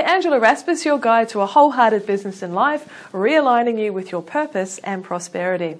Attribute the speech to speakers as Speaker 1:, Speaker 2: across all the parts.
Speaker 1: Angela Raspass, your guide to a wholehearted business and life, realigning you with your purpose and prosperity.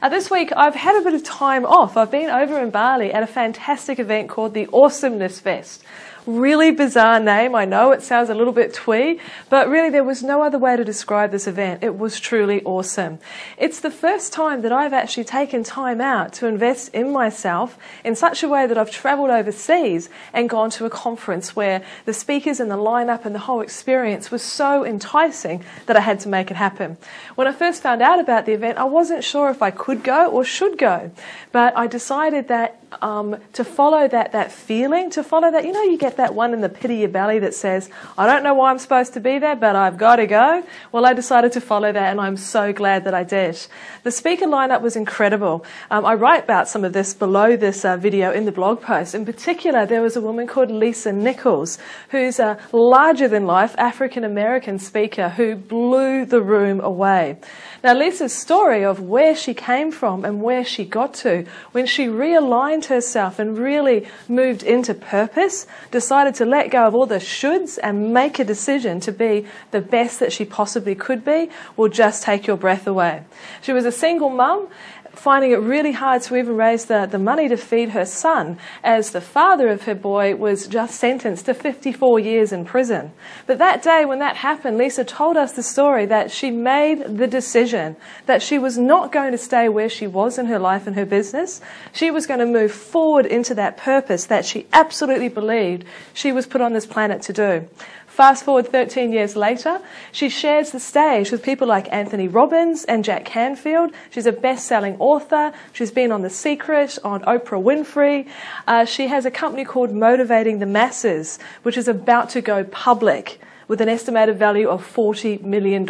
Speaker 1: Uh, this week, I've had a bit of time off. I've been over in Bali at a fantastic event called the Awesomeness Fest. Really bizarre name. I know it sounds a little bit twee, but really there was no other way to describe this event. It was truly awesome. It's the first time that I've actually taken time out to invest in myself in such a way that I've traveled overseas and gone to a conference where the speakers and the lineup and the whole experience was so enticing that I had to make it happen. When I first found out about the event, I wasn't sure if I could go or should go, but I decided that um, to follow that, that feeling, to follow that, you know, you get that one in the pit of your belly that says, I don't know why I'm supposed to be there, but I've got to go. Well, I decided to follow that and I'm so glad that I did. The speaker lineup was incredible. Um, I write about some of this below this uh, video in the blog post. In particular, there was a woman called Lisa Nichols, who's a larger than life African American speaker who blew the room away. Now, Lisa's story of where she came from and where she got to when she realigned herself and really moved into purpose, decided to let go of all the shoulds and make a decision to be the best that she possibly could be, will just take your breath away. She was a single mum finding it really hard to even raise the, the money to feed her son, as the father of her boy was just sentenced to 54 years in prison. But that day when that happened, Lisa told us the story that she made the decision that she was not going to stay where she was in her life and her business. She was going to move forward into that purpose that she absolutely believed she was put on this planet to do. Fast forward 13 years later, she shares the stage with people like Anthony Robbins and Jack Canfield. She's a best selling author. She's been on The Secret, on Oprah Winfrey. Uh, she has a company called Motivating the Masses, which is about to go public with an estimated value of $40 million.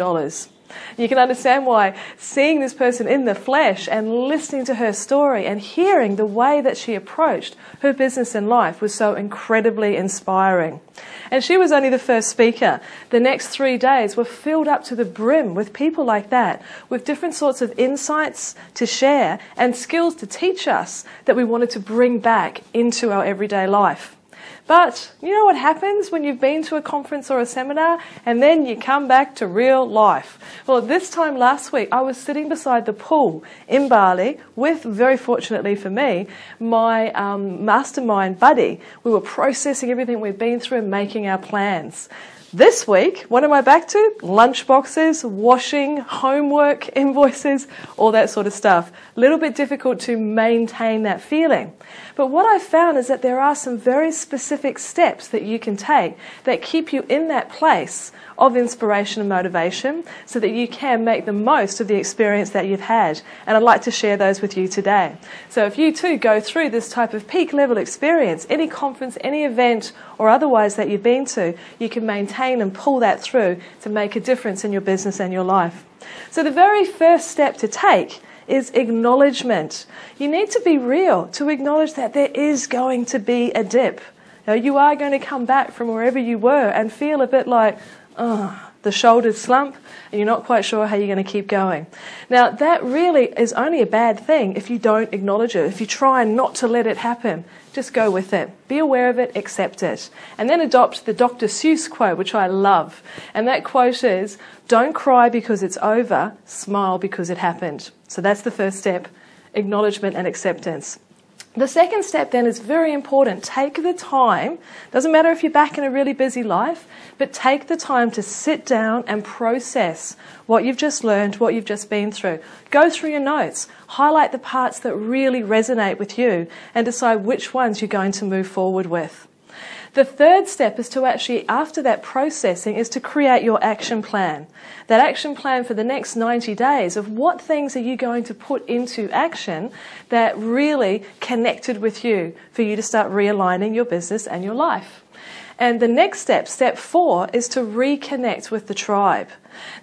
Speaker 1: You can understand why seeing this person in the flesh and listening to her story and hearing the way that she approached her business and life was so incredibly inspiring. And she was only the first speaker. The next three days were filled up to the brim with people like that, with different sorts of insights to share and skills to teach us that we wanted to bring back into our everyday life. But you know what happens when you've been to a conference or a seminar and then you come back to real life? Well, this time last week, I was sitting beside the pool in Bali with, very fortunately for me, my um, mastermind buddy. We were processing everything we'd been through and making our plans. This week, what am I back to? Lunchboxes, washing, homework, invoices, all that sort of stuff. A little bit difficult to maintain that feeling. But what I've found is that there are some very specific steps that you can take that keep you in that place of inspiration and motivation so that you can make the most of the experience that you've had. And I'd like to share those with you today. So if you too go through this type of peak level experience, any conference, any event, or otherwise that you've been to, you can and pull that through to make a difference in your business and your life. So the very first step to take is acknowledgement. You need to be real to acknowledge that there is going to be a dip. Now, you are going to come back from wherever you were and feel a bit like, oh, the shoulders slump, and you're not quite sure how you're going to keep going. Now, that really is only a bad thing if you don't acknowledge it, if you try not to let it happen. Just go with it. Be aware of it, accept it. And then adopt the Dr. Seuss quote, which I love. And that quote is Don't cry because it's over, smile because it happened. So that's the first step acknowledgement and acceptance. The second step then is very important. Take the time, doesn't matter if you're back in a really busy life, but take the time to sit down and process what you've just learned, what you've just been through. Go through your notes, highlight the parts that really resonate with you, and decide which ones you're going to move forward with. The third step is to actually, after that processing, is to create your action plan. That action plan for the next 90 days of what things are you going to put into action that really connected with you for you to start realigning your business and your life. And the next step, step four, is to reconnect with the tribe.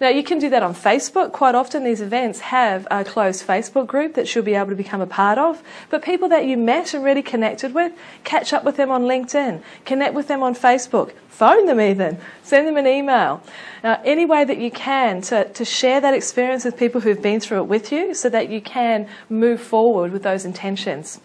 Speaker 1: Now, you can do that on Facebook. Quite often, these events have a closed Facebook group that you'll be able to become a part of. But people that you met and really connected with, catch up with them on LinkedIn, connect with them on Facebook, phone them even, send them an email. Now, any way that you can to, to share that experience with people who've been through it with you so that you can move forward with those intentions.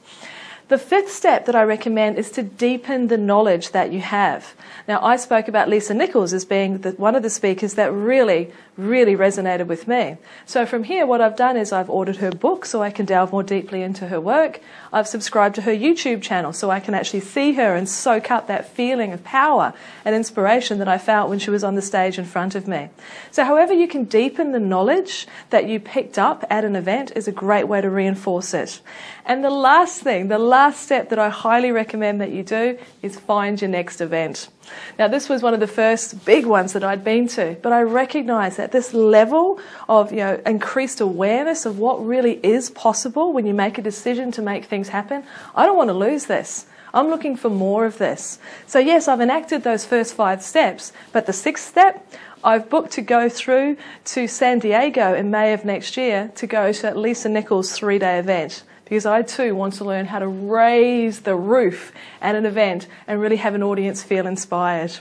Speaker 1: The fifth step that I recommend is to deepen the knowledge that you have. Now, I spoke about Lisa Nichols as being the, one of the speakers that really, really resonated with me. So, from here, what I've done is I've ordered her book so I can delve more deeply into her work. I've subscribed to her YouTube channel so I can actually see her and soak up that feeling of power and inspiration that I felt when she was on the stage in front of me. So, however, you can deepen the knowledge that you picked up at an event is a great way to reinforce it. And the last thing, the last step that I highly recommend that you do is find your next event. Now, this was one of the first big ones that I'd been to, but I recognize that this level of you know, increased awareness of what really is possible when you make a decision to make things happen, I don't want to lose this. I'm looking for more of this. So, yes, I've enacted those first five steps, but the sixth step, I've booked to go through to San Diego in May of next year to go to Lisa Nichols' three day event because I too want to learn how to raise the roof at an event and really have an audience feel inspired.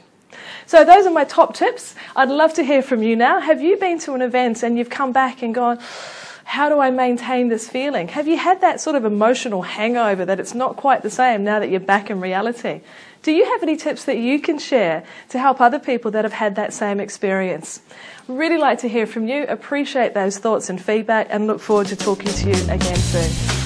Speaker 1: So, those are my top tips. I'd love to hear from you now. Have you been to an event and you've come back and gone, how do I maintain this feeling? Have you had that sort of emotional hangover that it's not quite the same now that you're back in reality? Do you have any tips that you can share to help other people that have had that same experience? Really like to hear from you. Appreciate those thoughts and feedback and look forward to talking to you again soon.